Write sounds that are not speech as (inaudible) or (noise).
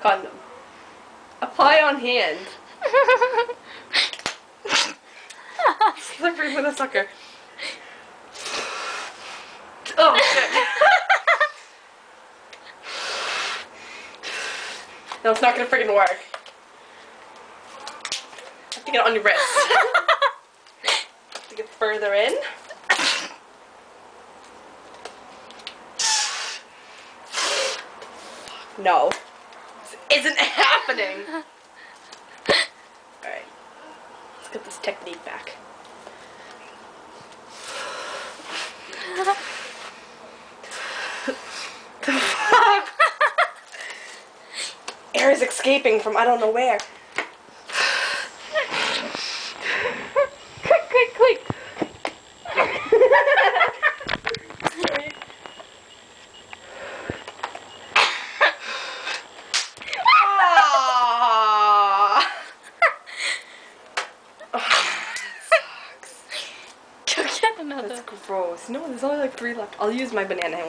Condom. Apply on hand. (laughs) Slippery with a sucker. Oh shit. no, it's not gonna freaking work. have to get it on your wrist. (laughs) to get further in. No. This isn't (laughs) happening. (laughs) Alright. Let's get this technique back. the fuck? (laughs) Air is escaping from I don't know where. Another. That's gross. No, there's only like three left. I'll use my banana